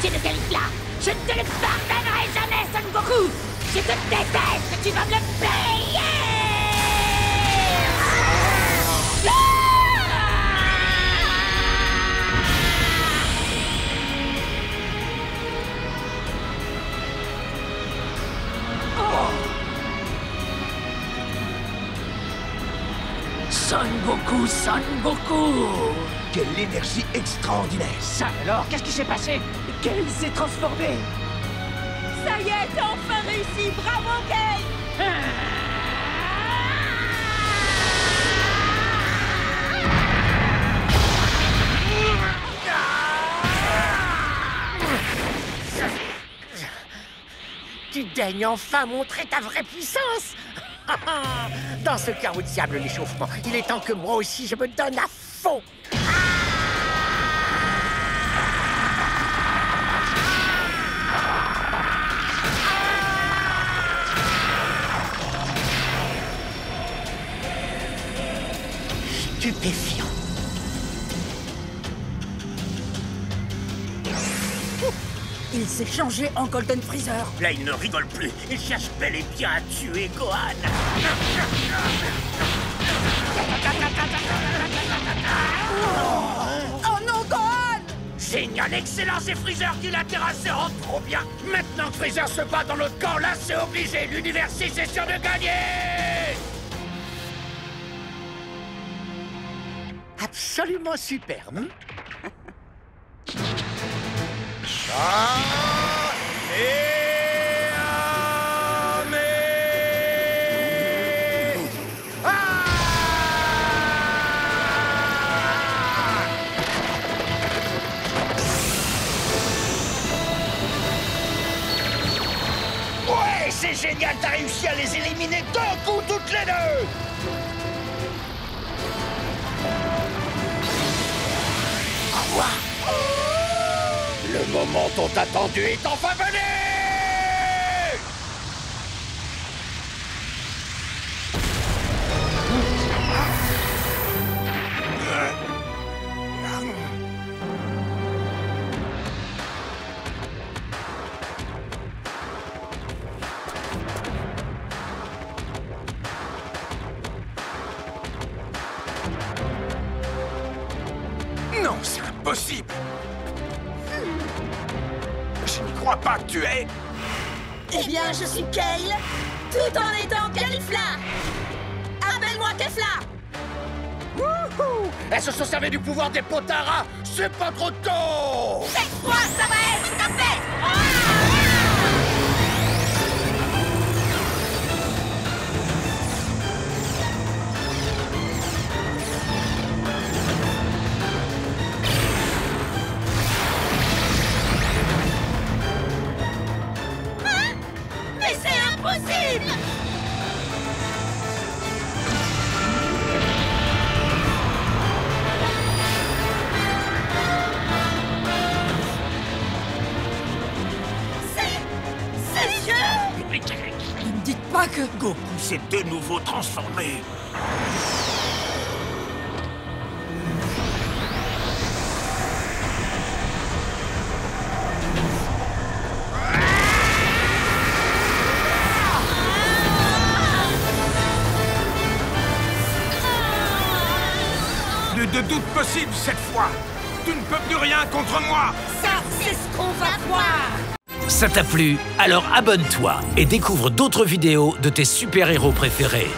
Je ne te le pardonnerai jamais, Son Goku. Je te déteste, tu vas me le payer. Son Goku, Son Goku Quelle énergie extraordinaire Ça alors, qu'est-ce qui s'est passé? Kale s'est transformé Ça y est, t'as enfin réussi. Bravo, Kale. Tu daignes enfin montrer ta vraie puissance Dans ce chaos diable l'échauffement, il est temps que moi aussi je me donne à fond Stupéfiant. Il s'est changé en Golden Freezer. Là, il ne rigole plus. Il cherche bel et bien à tuer Gohan. Oh non, Gohan Génial, excellent, c'est Freezer qui l'a terrassé. Oh, trop bien. Maintenant que Freezer se bat dans l'autre camp, là, c'est obligé. L'univers 6 est sûr de gagner. Absolument superbe. Ouais, c'est génial, t'as réussi à les éliminer d'un coup toutes les deux Le moment tant attendu est enfin venu impossible Je n'y crois pas, tu es... Eh bien, je suis Kale, tout en étant Califla. Appelle-moi Kefla. Wouhou Elles se sont servis du pouvoir des potaras C'est pas trop tôt Cette fois, ça va être. Hein que... Goku s'est de nouveau transformé. Plus de doute possible cette fois. Tu ne peux plus rien contre moi. Ça, c'est ce qu'on va voir Ça t'a plu? Alors abonne-toi et découvre d'autres vidéos de tes super-héros préférés.